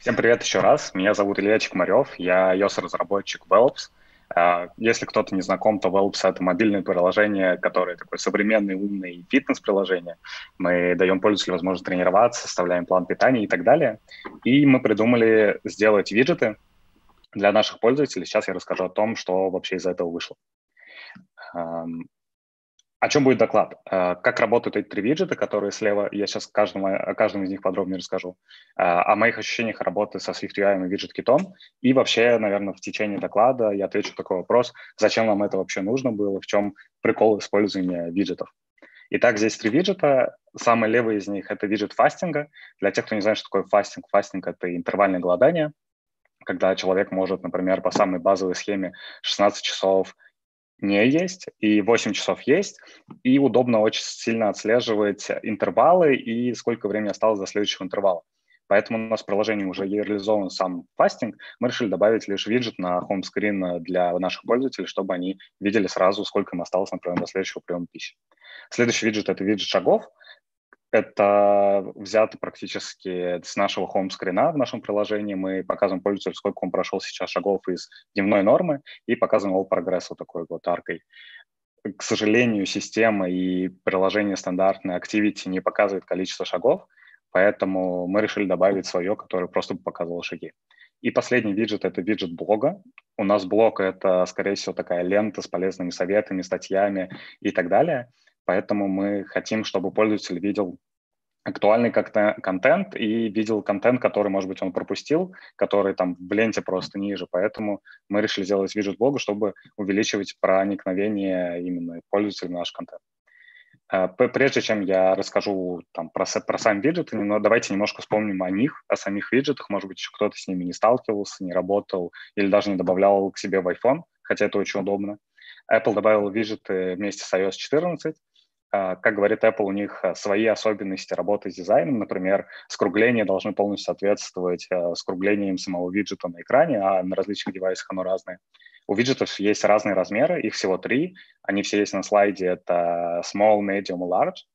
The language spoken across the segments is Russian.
Всем привет еще раз. Меня зовут Илья Чекмарев. Я iOS-разработчик Velps. А, если кто-то не знаком, то Velps — это мобильное приложение, которое такое современное, умное фитнес-приложение. Мы даем пользователю возможность тренироваться, составляем план питания и так далее. И мы придумали сделать виджеты для наших пользователей. Сейчас я расскажу о том, что вообще из этого вышло. О чем будет доклад? Э, как работают эти три виджета, которые слева, я сейчас каждому, о каждом из них подробнее расскажу, э, о моих ощущениях работы со SwiftUI и WidgetKit. И вообще, наверное, в течение доклада я отвечу такой вопрос, зачем нам это вообще нужно было, в чем прикол использования виджетов. Итак, здесь три виджета. Самый левый из них — это виджет фастинга. Для тех, кто не знает, что такое фастинг, фастинг — это интервальное голодание, когда человек может, например, по самой базовой схеме 16 часов – не есть, и 8 часов есть, и удобно очень сильно отслеживать интервалы и сколько времени осталось до следующего интервала. Поэтому у нас в приложении уже реализован сам фастинг. Мы решили добавить лишь виджет на хоум-скрин для наших пользователей, чтобы они видели сразу, сколько им осталось, например, до следующего приема пищи. Следующий виджет – это виджет шагов. Это взято практически с нашего хоум-скрина в нашем приложении. Мы показываем пользователю, сколько он прошел сейчас шагов из дневной нормы и показываем его прогресс вот такой вот аркой. К сожалению, система и приложение стандартное Activity не показывает количество шагов, поэтому мы решили добавить свое, которое просто показывало шаги. И последний виджет – это виджет блога. У нас блог – это, скорее всего, такая лента с полезными советами, статьями и так далее – Поэтому мы хотим, чтобы пользователь видел актуальный контент и видел контент, который, может быть, он пропустил, который там в ленте просто ниже. Поэтому мы решили сделать виджет блога, чтобы увеличивать проникновение именно пользователя в наш контент. А, прежде чем я расскажу там, про, про сам виджет, давайте немножко вспомним о них, о самих виджетах. Может быть, еще кто-то с ними не сталкивался, не работал или даже не добавлял к себе в iPhone, хотя это очень удобно. Apple добавил виджеты вместе с iOS 14, а, как говорит Apple, у них а, свои особенности работы с дизайном. Например, скругления должны полностью соответствовать а, скруглениям самого виджета на экране, а на различных девайсах оно разное. У виджетов есть разные размеры, их всего три. Они все есть на слайде. Это small, medium large.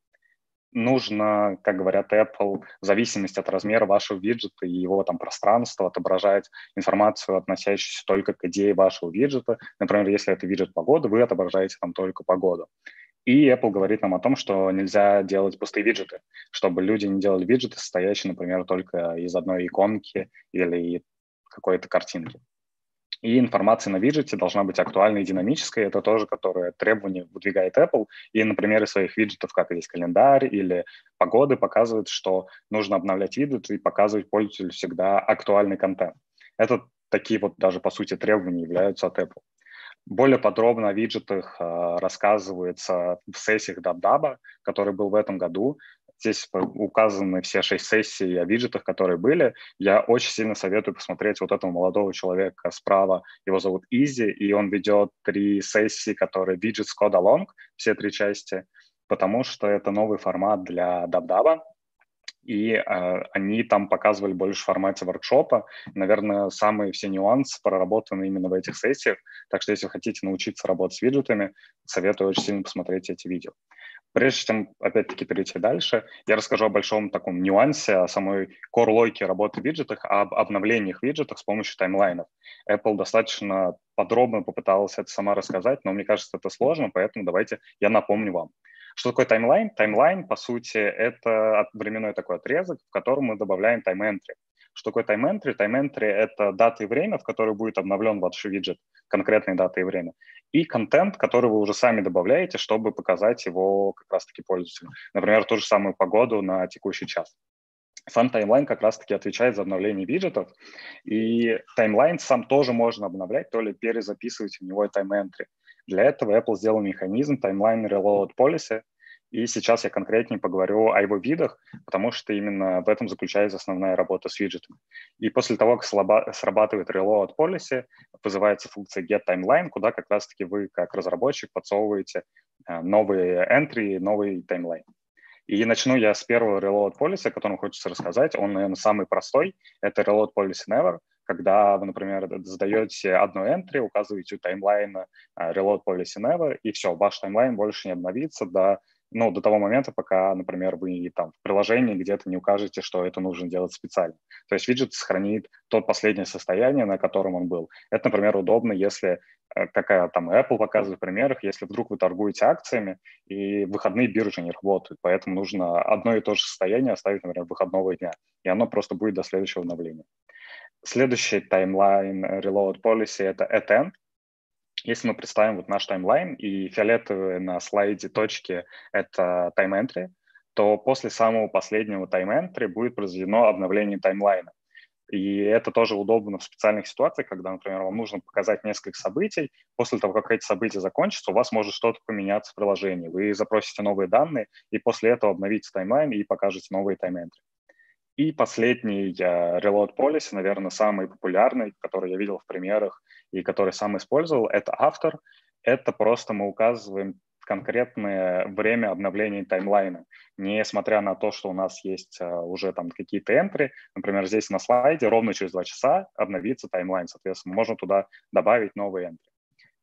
Нужно, как говорят Apple, в зависимости от размера вашего виджета и его там пространства отображать информацию, относящуюся только к идее вашего виджета. Например, если это виджет погоды, вы отображаете там только погоду. И Apple говорит нам о том, что нельзя делать пустые виджеты, чтобы люди не делали виджеты, состоящие, например, только из одной иконки или какой-то картинки. И информация на виджете должна быть актуальной и динамической. Это тоже, которое требование выдвигает Apple. И на примере своих виджетов, как есть календарь или погоды, показывает, что нужно обновлять виджет и показывать пользователю всегда актуальный контент. Это такие вот даже, по сути, требования являются от Apple. Более подробно о виджетах э, рассказывается в сессиях DubDub, который был в этом году. Здесь указаны все шесть сессий о виджетах, которые были. Я очень сильно советую посмотреть вот этого молодого человека справа. Его зовут Изи, и он ведет три сессии, которые Widgets Code Along, все три части, потому что это новый формат для DubDub и э, они там показывали больше в формате воркшопа. Наверное, самые все нюансы проработаны именно в этих сессиях, так что если вы хотите научиться работать с виджетами, советую очень сильно посмотреть эти видео. Прежде чем, опять-таки, перейти дальше, я расскажу о большом таком нюансе, о самой core-логике работы в виджетах, об обновлениях виджетах с помощью таймлайнов. Apple достаточно подробно попыталась это сама рассказать, но мне кажется, это сложно, поэтому давайте я напомню вам. Что такое таймлайн? Таймлайн, по сути, это временной такой отрезок, в котором мы добавляем тайм-энтри. Что такое тайм-энтри? Тайм-энтри — это дата и время, в которое будет обновлен ваш виджет, конкретные даты и время. И контент, который вы уже сами добавляете, чтобы показать его как раз-таки пользователю. Например, ту же самую погоду на текущий час. Сам таймлайн как раз-таки отвечает за обновление виджетов, и таймлайн сам тоже можно обновлять, то ли перезаписывать в него тайм-энтри. Для этого Apple сделал механизм Timeline Reload Policy, и сейчас я конкретнее поговорю о его видах, потому что именно в этом заключается основная работа с виджетами. И после того, как срабатывает Reload Policy, вызывается функция getTimeline, куда как раз-таки вы, как разработчик, подсовываете э, новые entry, новый таймлайн. И начну я с первого Reload Policy, о котором хочется рассказать. Он, наверное, самый простой. Это Reload Policy Never – когда вы, например, задаете одну entry, указываете таймлайн uh, reload policy never, и все, ваш таймлайн больше не обновится до ну, до того момента, пока, например, вы там в приложении где-то не укажете, что это нужно делать специально. То есть виджет сохранит то последнее состояние, на котором он был. Это, например, удобно, если э, какая там Apple показывает в примерах, если вдруг вы торгуете акциями, и выходные биржи не работают, поэтому нужно одно и то же состояние оставить, например, выходного дня, и оно просто будет до следующего обновления. Следующий timeline reload policy – это at Если мы представим вот наш таймлайн, и фиолетовые на слайде точки – это time entry, то после самого последнего time entry будет произведено обновление таймлайна. И это тоже удобно в специальных ситуациях, когда, например, вам нужно показать несколько событий. После того, как эти события закончатся, у вас может что-то поменяться в приложении. Вы запросите новые данные, и после этого обновите таймлайн и покажете новые time entry. И последний Reload Policy, наверное, самый популярный, который я видел в примерах и который сам использовал, это автор. Это просто мы указываем конкретное время обновления таймлайна, несмотря на то, что у нас есть uh, уже там какие-то энтри. Например, здесь на слайде ровно через два часа обновится таймлайн, соответственно, можем туда добавить новые энтри.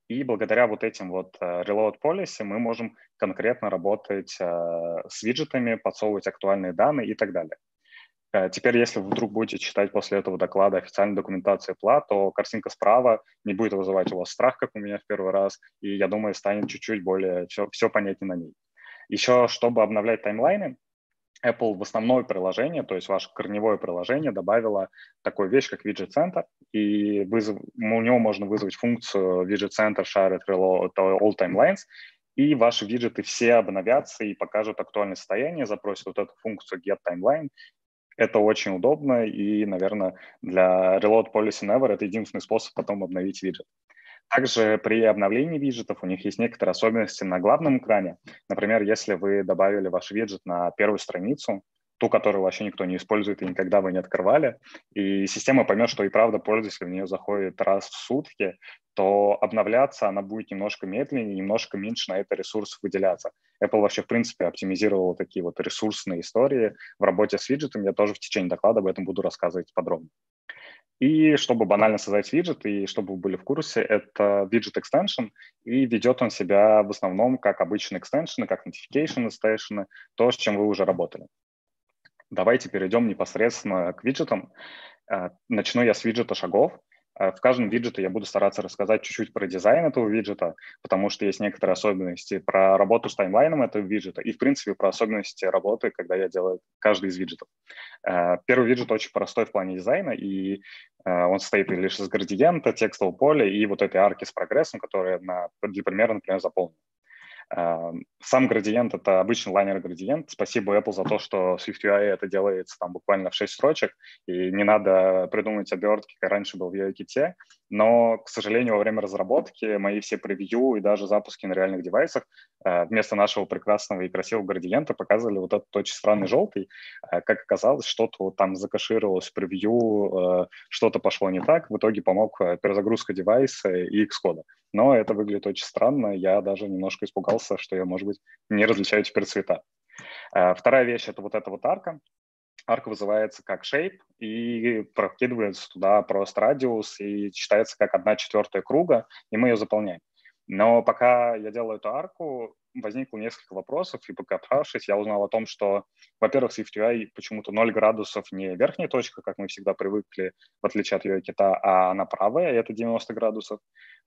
И благодаря вот этим вот uh, reload policy мы можем конкретно работать uh, с виджетами, подсовывать актуальные данные и так далее. Э, теперь, если вы вдруг будете читать после этого доклада официальную документацию ПЛА, то картинка справа не будет вызывать у вас страх, как у меня в первый раз, и, я думаю, станет чуть-чуть более все, все понятнее на ней. Еще, чтобы обновлять таймлайны, Apple в основное приложение, то есть ваше корневое приложение, добавила такую вещь, как Center, и вызов, у него можно вызвать функцию Center Shared Reload All Timelines, и ваши виджеты все обновятся и покажут актуальное состояние, запросят вот эту функцию Get Timeline, это очень удобно, и, наверное, для Reload Policy Never это единственный способ потом обновить виджет. Также при обновлении виджетов у них есть некоторые особенности на главном экране. Например, если вы добавили ваш виджет на первую страницу, ту, которую вообще никто не использует и никогда вы не открывали, и система поймет, что и правда пользователь в нее заходит раз в сутки, то обновляться она будет немножко медленнее, немножко меньше на это ресурсов выделяться. Apple вообще, в принципе, оптимизировал такие вот ресурсные истории в работе с виджетом. Я тоже в течение доклада об этом буду рассказывать подробно. И чтобы банально создать виджет, и чтобы вы были в курсе, это виджет extension, и ведет он себя в основном как обычные экстеншены, как notification extension, то, с чем вы уже работали. Давайте перейдем непосредственно к виджетам. Э, начну я с виджета шагов. Э, в каждом виджете я буду стараться рассказать чуть-чуть про дизайн этого виджета, потому что есть некоторые особенности про работу с таймлайном этого виджета и, в принципе, про особенности работы, когда я делаю каждый из виджетов. Э, первый виджет очень простой в плане дизайна, и он состоит лишь из градиента, текстового поля и вот этой арки с прогрессом, которая на, для примера, например, заполнена. Сам градиент — это обычный лайнер-градиент. Спасибо Apple за то, что SwiftUI это делается там буквально в 6 строчек, и не надо придумывать обертки, как раньше был в UIKit. Но, к сожалению, во время разработки мои все превью и даже запуски на реальных девайсах э, вместо нашего прекрасного и красивого градиента показывали вот этот очень странный желтый. Э, как оказалось, что-то там закашировалось в превью, э, что-то пошло не так. В итоге помог перезагрузка девайса и Xcode но это выглядит очень странно. Я даже немножко испугался, что я, может быть, не различаю теперь цвета. Э, вторая вещь – это вот эта вот арка. Арка вызывается как shape и прокидывается туда просто радиус и считается как одна четвертая круга, и мы ее заполняем. Но пока я делаю эту арку, возникло несколько вопросов, и покопавшись, я узнал о том, что, во-первых, SwiftUI почему-то 0 градусов не верхняя точка, как мы всегда привыкли, в отличие от UI-кита, а она правая, и это 90 градусов.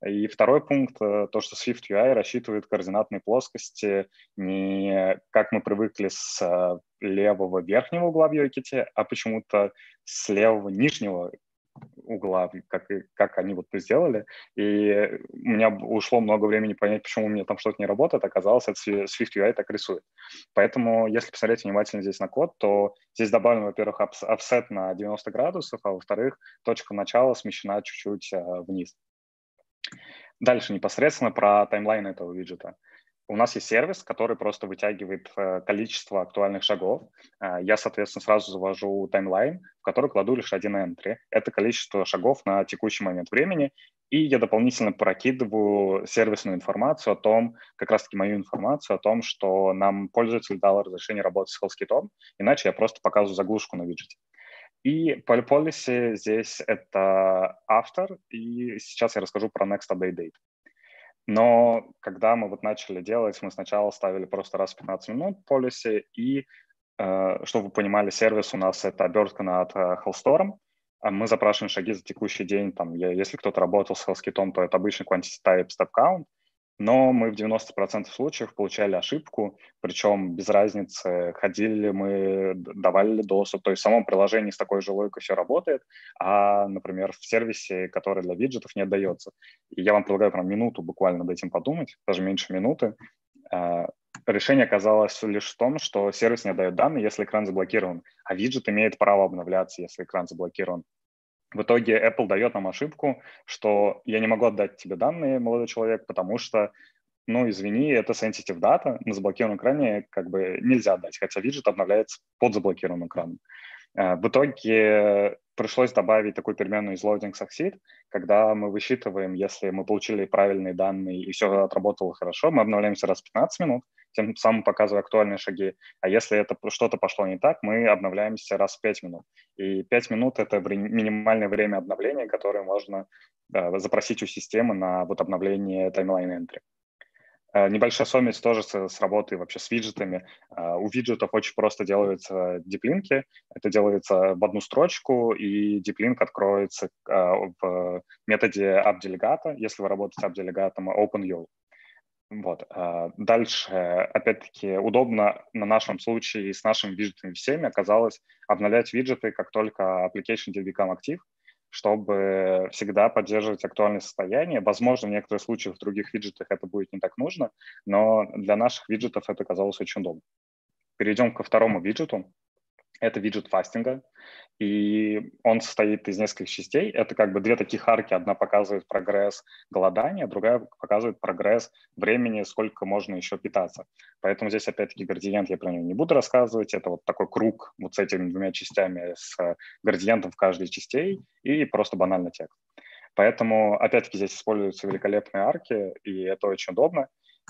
И второй пункт, э, то, что SwiftUI рассчитывает координатные плоскости не как мы привыкли с э, левого верхнего угла в UI-ките, а почему-то с левого нижнего угла, как, как они вот сделали. И у меня ушло много времени понять, почему у меня там что-то не работает. Оказалось, это Swift UI так рисует. Поэтому, если посмотреть внимательно здесь на код, то здесь добавлен, во-первых, offset на 90 градусов, а во-вторых, точка начала смещена чуть-чуть а, вниз. Дальше непосредственно про таймлайн этого виджета у нас есть сервис, который просто вытягивает э, количество актуальных шагов. Э, я, соответственно, сразу завожу таймлайн, в который кладу лишь один entry. Это количество шагов на текущий момент времени. И я дополнительно прокидываю сервисную информацию о том, как раз-таки мою информацию о том, что нам пользователь дал разрешение работать с HealthKit, иначе я просто показываю заглушку на виджете. И policy здесь это автор, и сейчас я расскажу про Next Update Date. Но когда мы вот начали делать, мы сначала ставили просто раз в 15 минут policy, и, э, чтобы вы понимали, сервис у нас — это обертка над э, холстором, а мы запрашиваем шаги за текущий день. Там, если кто-то работал с HealthKit, то это обычный quantity type step count, но мы в 90% случаев получали ошибку, причем без разницы, ходили ли мы, давали ли доступ, то есть в самом приложении с такой же логикой все работает, а, например, в сервисе, который для виджетов не отдается. И я вам предлагаю прям минуту буквально над этим подумать, даже меньше минуты. А, решение оказалось лишь в том, что сервис не отдает данные, если экран заблокирован, а виджет имеет право обновляться, если экран заблокирован. В итоге Apple дает нам ошибку, что я не могу отдать тебе данные, молодой человек, потому что, ну, извини, это sensitive data, на заблокированном экране как бы нельзя отдать, хотя виджет обновляется под заблокированным экраном. Э, в итоге пришлось добавить такую переменную из loading succeed, когда мы высчитываем, если мы получили правильные данные и все отработало хорошо, мы обновляемся раз в 15 минут, тем самым показывая актуальные шаги. А если это что-то пошло не так, мы обновляемся раз в 5 минут. И 5 минут — это минимальное время обновления, которое можно да, запросить у системы на вот обновление таймлайн entry. Э, небольшая особенность тоже с, с работой вообще с виджетами. Э, у виджетов очень просто делаются диплинки. Это делается в одну строчку, и диплинк откроется э, в методе appDelegate, если вы работаете с OpenYOL. Вот. Дальше, опять-таки, удобно на нашем случае с нашими виджетами всеми оказалось обновлять виджеты, как только application did become active чтобы всегда поддерживать актуальное состояние. Возможно, в некоторых случаях в других виджетах это будет не так нужно, но для наших виджетов это казалось очень удобно. Перейдем ко второму виджету. Это виджет фастинга, и он состоит из нескольких частей. Это как бы две таких арки. Одна показывает прогресс голодания, другая показывает прогресс времени, сколько можно еще питаться. Поэтому здесь опять-таки градиент я про него не буду рассказывать. Это вот такой круг вот с этими двумя частями, с градиентом в каждой частей и просто банально текст. Поэтому, опять-таки, здесь используются великолепные арки, и это очень удобно.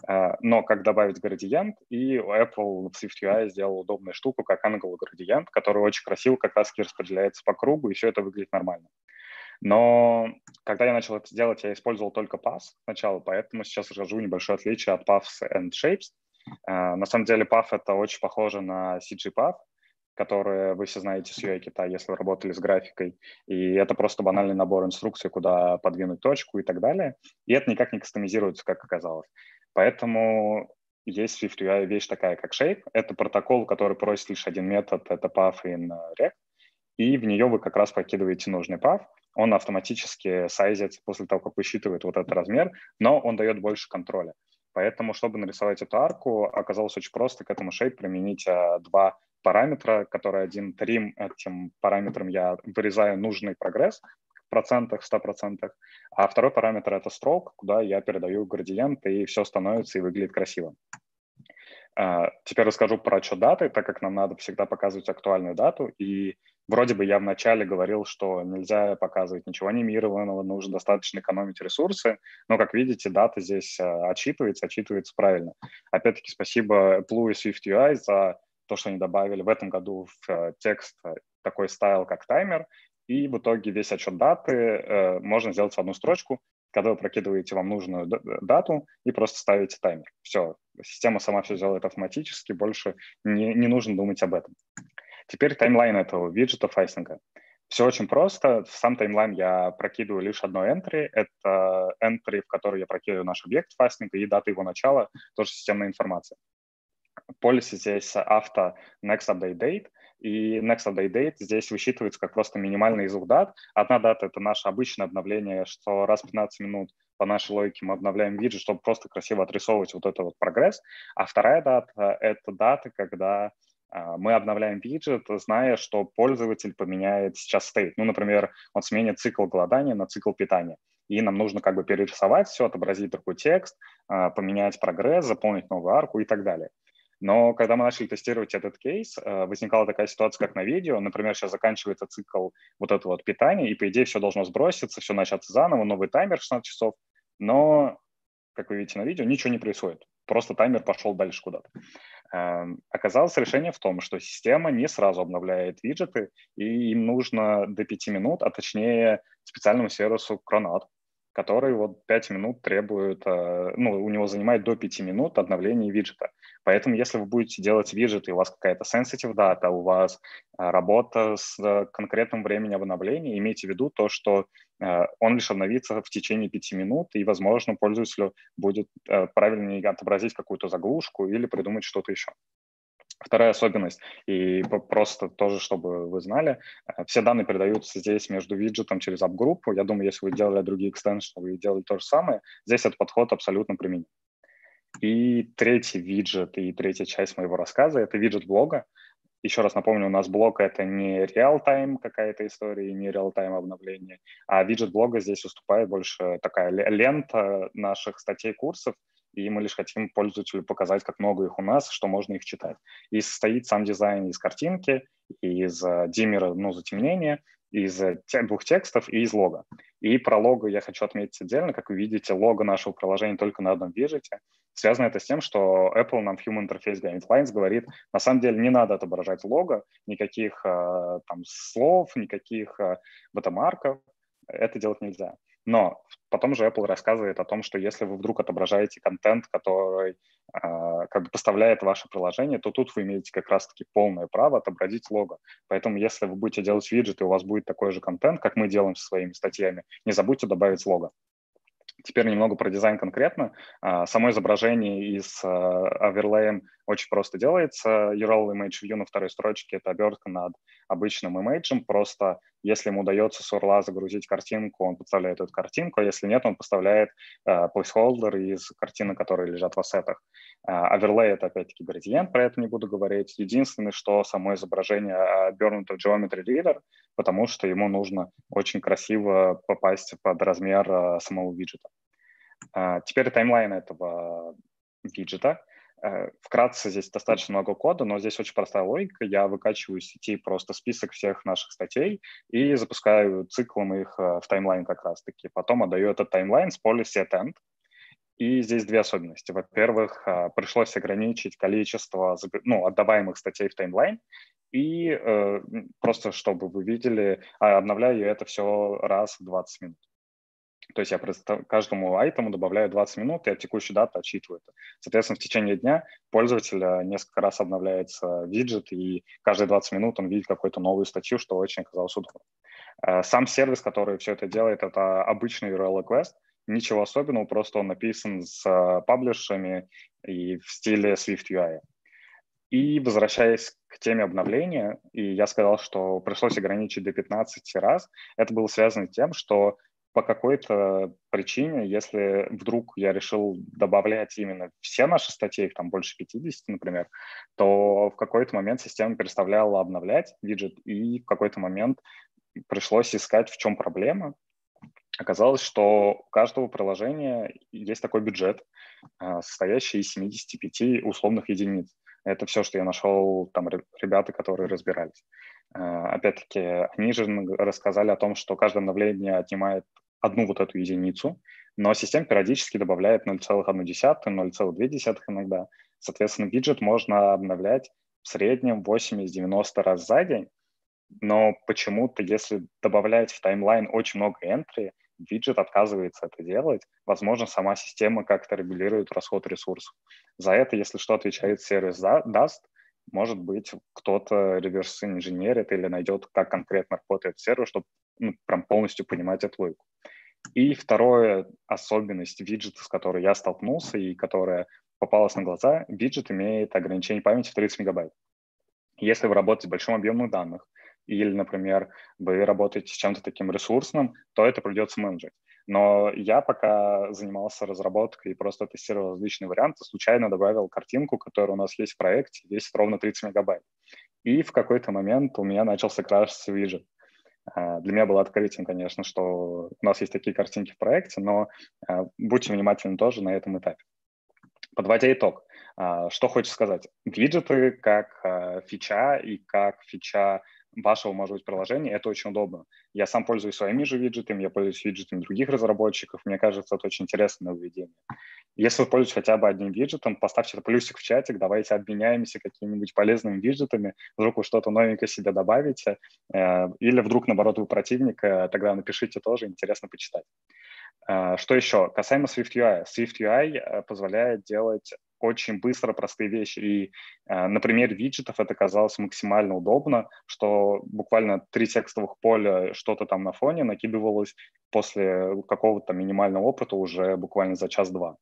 А, но как добавить градиент, и Apple в SwiftUI сделал удобную штуку, как Angle градиент, который очень красиво как раз распределяется по кругу, и все это выглядит нормально. Но когда я начал это делать, я использовал только path сначала, поэтому сейчас расскажу небольшое отличие от paths and shapes. Uh, на самом деле path — это очень похоже на CG path, которые вы все знаете с UI кита, если вы работали с графикой. И это просто банальный набор инструкций, куда подвинуть точку и так далее. И это никак не кастомизируется, как оказалось. Поэтому есть в вещь такая, как shape. Это протокол, который просит лишь один метод, это path in rect, и в нее вы как раз прокидываете нужный path. Он автоматически сайзит после того, как высчитывает вот этот размер, но он дает больше контроля. Поэтому, чтобы нарисовать эту арку, оказалось очень просто к этому shape применить а, два параметра, который один trim, этим параметром я вырезаю нужный прогресс, процентах, 100%, а второй параметр — это stroke, куда я передаю градиент, и все становится и выглядит красиво. Uh, теперь расскажу про отчет даты, так как нам надо всегда показывать актуальную дату. И вроде бы я вначале говорил, что нельзя показывать ничего анимированного, нужно достаточно экономить ресурсы. Но, как видите, дата здесь uh, отчитывается, отчитывается правильно. Опять-таки спасибо Apple и SwiftUI за то, что они добавили в этом году в uh, текст такой стайл, как таймер, и в итоге весь отчет даты э, можно сделать в одну строчку, когда вы прокидываете вам нужную дату и просто ставите таймер. Все, система сама все сделает автоматически, больше не, не нужно думать об этом. Теперь таймлайн этого виджета фастинга. Все очень просто. В сам таймлайн я прокидываю лишь одно entry. Это entry, в который я прокидываю наш объект фастинга и дата его начала, тоже системная информация. Policy здесь after next update date – и next update date здесь высчитывается как просто минимальный из двух дат. Одна дата — это наше обычное обновление, что раз в 15 минут по нашей логике мы обновляем виджет, чтобы просто красиво отрисовывать вот этот вот прогресс. А вторая дата — это дата, когда а, мы обновляем виджет, зная, что пользователь поменяет сейчас стейт. Ну, например, он сменит цикл голодания на цикл питания. И нам нужно как бы перерисовать все, отобразить другой текст, а, поменять прогресс, заполнить новую арку и так далее. Но когда мы начали тестировать этот кейс, э, возникала такая ситуация, как на видео. Например, сейчас заканчивается цикл вот этого вот питания, и, по идее, все должно сброситься, все начаться заново, новый таймер 16 часов. Но, как вы видите на видео, ничего не происходит. Просто таймер пошел дальше куда-то. Эм, оказалось решение в том, что система не сразу обновляет виджеты, и им нужно до 5 минут, а точнее специальному сервису Chronout, который вот 5 минут требует, э, ну, у него занимает до 5 минут обновления виджета. Поэтому если вы будете делать виджет, и у вас какая-то sensitive дата, у вас э, работа с э, конкретным временем обновления, имейте в виду то, что он лишь обновится в течение 5 минут, и, возможно, пользователю будет правильнее отобразить какую-то заглушку или придумать что-то еще. Вторая особенность, и просто тоже, чтобы вы знали, э, все данные передаются здесь между виджетом через app-группу. Я думаю, если вы делали другие экстеншны, вы делали то же самое. Здесь этот подход абсолютно применим. И третий виджет и третья часть моего рассказа – это виджет блога. Еще раз напомню, у нас блог — это не реал-тайм какая-то история, не реал-тайм обновление, а виджет блога здесь выступает больше такая лента наших статей, курсов, и мы лишь хотим пользователю показать, как много их у нас, что можно их читать. И состоит сам дизайн из картинки, из э, диммера, ну, затемнения, из э, двух текстов и из лога. И про лого я хочу отметить отдельно. Как вы видите, лого нашего приложения только на одном виджете. Связано это с тем, что Apple нам в Human Interface Guidelines говорит, на самом деле не надо отображать лого, никаких э, там слов, никаких э, ватамарков. Это делать нельзя. Но потом же Apple рассказывает о том, что если вы вдруг отображаете контент, который э, как бы поставляет ваше приложение, то тут вы имеете как раз-таки полное право отобразить лого. Поэтому если вы будете делать виджет, и у вас будет такой же контент, как мы делаем со своими статьями, не забудьте добавить лого. Теперь немного про дизайн конкретно. А, само изображение и с оверлеем очень просто делается. URL image view на второй строчке — это обертка над обычным имейджем. Просто если ему удается с URL загрузить картинку, он подставляет эту картинку, а если нет, он поставляет uh, placeholder из картинок, которые лежат в ассетах. Uh, overlay — это опять-таки градиент, про это не буду говорить. Единственное, что само изображение обернуто в Geometry Reader, потому что ему нужно очень красиво попасть под размер uh, самого виджета. Uh, теперь таймлайн этого виджета — Э, вкратце здесь достаточно много кода, но здесь очень простая логика. Я выкачиваю из сети просто список всех наших статей и запускаю циклом их э, в таймлайн как раз-таки. Потом отдаю этот таймлайн с policy at И здесь две особенности. Во-первых, э, пришлось ограничить количество ну, отдаваемых статей в таймлайн, и э, просто чтобы вы видели, а, обновляю это все раз в 20 минут. То есть я каждому айтему добавляю 20 минут, и от текущей даты отчитываю это. Соответственно, в течение дня пользователя несколько раз обновляется виджет, и каждые 20 минут он видит какую-то новую статью, что очень оказалось удобно. Э, сам сервис, который все это делает, это обычный URL request, ничего особенного, просто он написан с э, паблишами и в стиле Swift UI. И возвращаясь к теме обновления, и я сказал, что пришлось ограничить до 15 раз, это было связано с тем, что по какой-то причине, если вдруг я решил добавлять именно все наши статьи, их там больше 50, например, то в какой-то момент система переставляла обновлять виджет, и в какой-то момент пришлось искать, в чем проблема. Оказалось, что у каждого приложения есть такой бюджет, а, состоящий из 75 условных единиц. Это все, что я нашел, там ребята, которые разбирались. А, опять-таки, они же рассказали о том, что каждое обновление отнимает одну вот эту единицу, но система периодически добавляет 0,1, 0,2 иногда. Соответственно, виджет можно обновлять в среднем 8 из 90 раз за день, но почему-то, если добавлять в таймлайн очень много entry, виджет отказывается это делать. Возможно, сама система как-то регулирует расход ресурсов. За это, если что отвечает сервис даст, может быть, кто-то реверс инженерит или найдет, как конкретно работает сервер, чтобы ну, прям полностью понимать эту логику. И вторая особенность виджета, с которой я столкнулся и которая попалась на глаза, виджет имеет ограничение памяти в 30 мегабайт. Если вы работаете с большим объемом данных, или, например, вы работаете с чем-то таким ресурсным, то это придется менеджить. Но я пока занимался разработкой и просто тестировал различные варианты, случайно добавил картинку, которая у нас есть в проекте, весит ровно 30 мегабайт. И в какой-то момент у меня начался крашиться виджет. А, для меня было открытием, конечно, что у нас есть такие картинки в проекте, но а, будьте внимательны тоже на этом этапе. Подводя итог, а, что хочется сказать. Виджеты как фича и как фича вашего, может быть, приложения, это очень удобно. Я сам пользуюсь своими же виджетами, я пользуюсь виджетами других разработчиков, мне кажется, это очень интересное нововведение. Если вы пользуетесь хотя бы одним виджетом, поставьте плюсик в чатик, давайте обменяемся какими-нибудь полезными виджетами, вдруг вы что-то новенькое себе добавите, э, или вдруг, наоборот, вы противник, тогда напишите тоже, интересно почитать. А, что еще? Касаемо SwiftUI. SwiftUI э, позволяет делать очень быстро простые вещи. И э, на примере виджетов это казалось максимально удобно, что буквально три текстовых поля, что-то там на фоне накидывалось после какого-то минимального опыта уже буквально за час-два.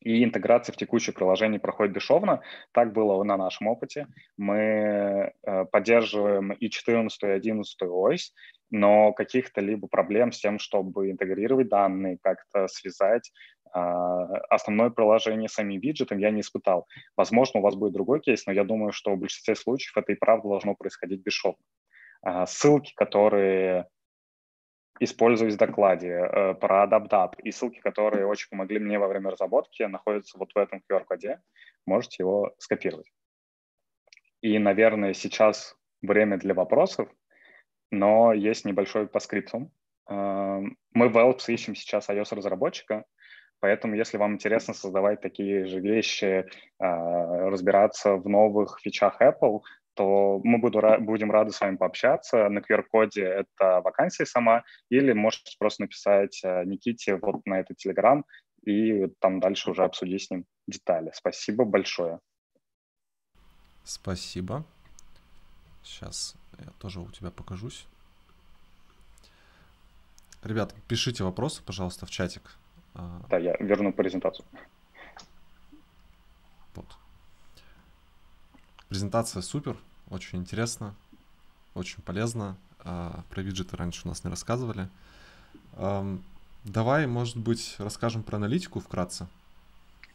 И интеграция в текущее приложение проходит бесшовно. Так было на нашем опыте. Мы э, поддерживаем и 14, и 11 ось, но каких-то либо проблем с тем, чтобы интегрировать данные, как-то связать а, основное приложение самим виджетом я не испытал. Возможно, у вас будет другой кейс, но я думаю, что в большинстве случаев это и правда должно происходить бесшовно. А, ссылки, которые используюсь в докладе э, про AdaptApp, и ссылки, которые очень помогли мне во время разработки, находятся вот в этом QR-коде. Можете его скопировать. И, наверное, сейчас время для вопросов, но есть небольшой по скриптам. Э, мы в Elps ищем сейчас iOS-разработчика, Поэтому, если вам интересно создавать такие же вещи, а, разбираться в новых фичах Apple, то мы буду, будем рады с вами пообщаться. На QR-коде это вакансия сама, или можете просто написать а, Никите вот на этот Telegram, и там дальше уже обсудить с ним детали. Спасибо большое. Спасибо. Сейчас я тоже у тебя покажусь. Ребят, пишите вопросы, пожалуйста, в чатик. А, да, я верну презентацию. Вот. Презентация супер, очень интересно, очень полезно. А, про виджеты раньше у нас не рассказывали. Давай, может быть, расскажем про аналитику вкратце.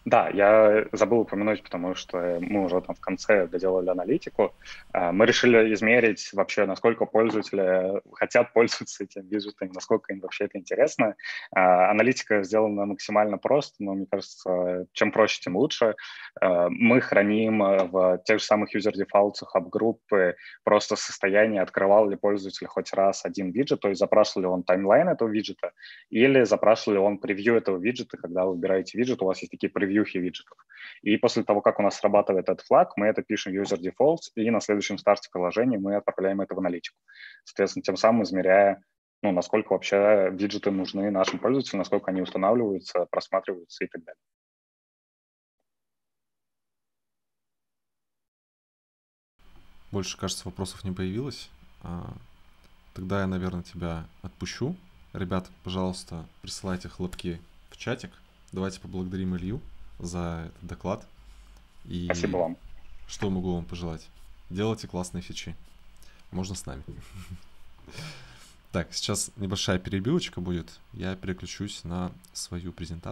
Да, я забыл упомянуть, потому что мы уже там в конце доделали аналитику. А, мы решили измерить вообще, насколько пользователи хотят пользоваться этим виджетом, насколько им вообще это интересно. А, аналитика сделана максимально просто, но мне кажется, чем проще, тем лучше. А, мы храним в тех же самых юзер-дефаултах ап-группы просто состояние, открывал ли пользователь хоть раз один виджет, то есть запрашивал ли он таймлайн этого виджета, или запрашивал ли он превью этого виджета, когда вы выбираете виджет, у вас есть такие превью превьюхи виджетов. И после того, как у нас срабатывает этот флаг, мы это пишем user defaults, и на следующем старте приложения мы отправляем это в аналитику. Соответственно, тем самым измеряя, ну, насколько вообще виджеты нужны нашим пользователям, насколько они устанавливаются, просматриваются и так далее. Больше, кажется, вопросов не появилось. А, тогда я, наверное, тебя отпущу. Ребят, пожалуйста, присылайте хлопки в чатик. Давайте поблагодарим Илью за этот доклад. И Спасибо вам. Что могу вам пожелать? Делайте классные фичи. Можно с нами. Так, сейчас небольшая перебивочка будет. Я переключусь на свою презентацию.